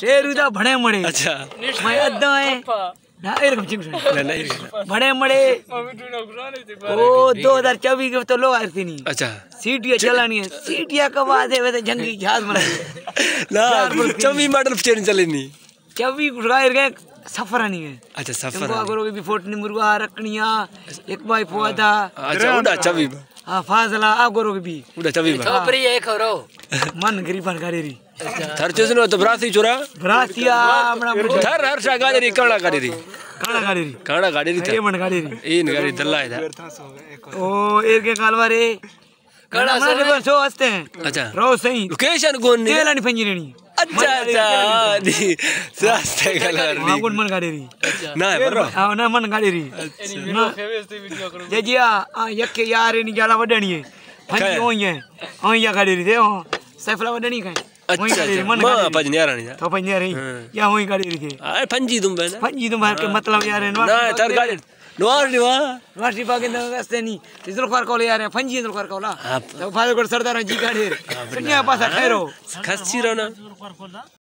शेरुदा भड़े मड़े। अच्छा। मैं अद्दा है। ना एरकम चिंग सुन ना नहीं भड़े मड़े। ओ 2024 के तो लो आरती नहीं। अच्छा। सीटियाँ चलानी है। सीटियाँ कब आते वे तो जंगी जहाज़ मरा ना चौबी मॉडल चेन चले नहीं। चौबी गुड़गायर गए सफ़र नहीं है। अच्छा सफ़र करोगे भी फोटनी मुर्गा रखनिया एक बाई पोदा अच्छा उड़ा चौबी हाँ फाजला आ करोगे भी। उड़ा चौबी छोपरी है खरो। मन गरीबन करेरी थर चुसनो तो ब्रासी चुरा। भरातिया अपना थर हर शा गाड़ी कणा गाड़ी री। काना करेरी कणा गाड़ी री ये मन करेरी इन गाड़ी दल्ला है ओ एर के कालवारे कड़ा से सो हँसते हैं। अच्छा। रो सही। लोकेशन कौन नहीं तेलानी पंजिरेनी अच्छा अच्छा। दी रास्ते कलर अच्छा अच्छा मन अच्छा। ना अच्छा अच्छा। अच्छा ना अच्छा अच्छा जे जिया आ यके यार नी जाला वडणी है। फंजी ओई है ओई या अच्छा दे अच्छा सैफला वडणी है ओई अच्छा माँ पज नहीं रहा। तो पंजे रही या ओई करेरी के आ फंजी तुम बे ना फंजी तो के मतलब यार ना थर गाड़ी नवार नहीं वाह वाशी पाके न रस्ते नी तिसरो कर कोले यार फंजी तिसरो कर कोला हाँ। तो फादर को सरदार जी काढे कन्या पासा ठहरो खसी रहो ना।